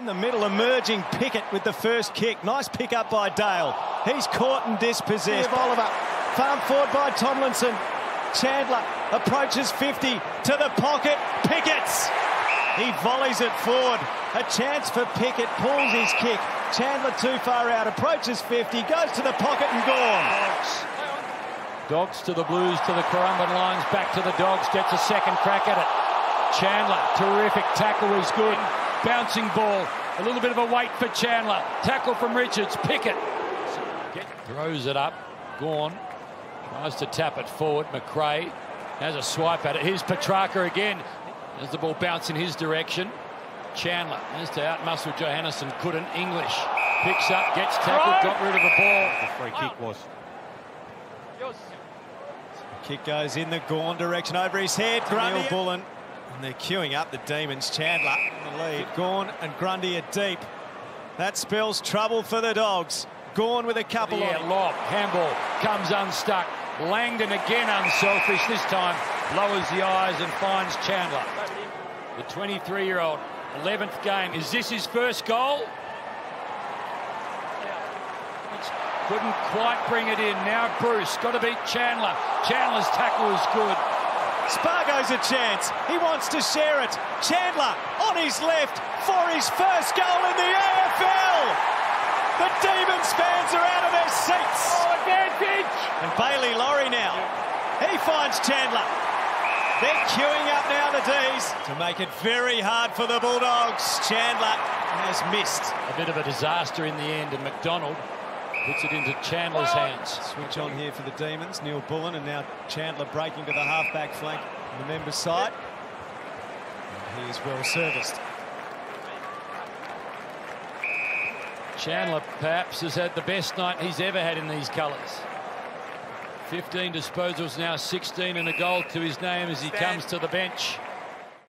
In the middle, emerging Pickett with the first kick. Nice pick up by Dale. He's caught and dispossessed. Oliver. Farm forward by Tomlinson. Chandler approaches 50 to the pocket. Pickett's. He volleys it forward. A chance for Pickett. Pulls his kick. Chandler too far out. Approaches 50. Goes to the pocket and gone. Dogs to the Blues, to the Corumban Lions, back to the Dogs, gets a second crack at it. Chandler, terrific tackle is good. Bouncing ball, a little bit of a wait for Chandler. Tackle from Richards, Pickett. Throws it up, Gawn. Tries to tap it forward, Macrae has a swipe at it. Here's Petracca again. As the ball bounce in his direction. Chandler has to outmuscle Johannisen, couldn't. English picks up, gets tackled, got rid of the ball. The free kick was. Kick goes in the Gawn direction over his head. Grundy Bullen. And they're queuing up the Demons. Chandler in the lead. Gawn and Grundy are deep. That spells trouble for the Dogs. Gawn with a couple yeah, on. lob, handball, comes unstuck. Langdon again unselfish, this time lowers the eyes and finds Chandler. The 23-year-old, 11th game. Is this his first goal? Couldn't quite bring it in. Now Bruce, got to beat Chandler. Chandler's tackle is good. Spargo's a chance. He wants to share it. Chandler on his left for his first goal in the AFL. The Demons fans are out of their seats. Oh, advantage! And Bailey Laurie now. He finds Chandler. They're queuing up now, the D's, to make it very hard for the Bulldogs. Chandler has missed. A bit of a disaster in the end, and McDonald puts it into Chandler's hands. Switch on here for the Demons. Neal-Bullen and now Chandler breaking to the halfback flank on the members' side. And he is well serviced. Chandler perhaps has had the best night he's ever had in these colours. 15 disposals now, 16 and a goal to his name as he comes to the bench.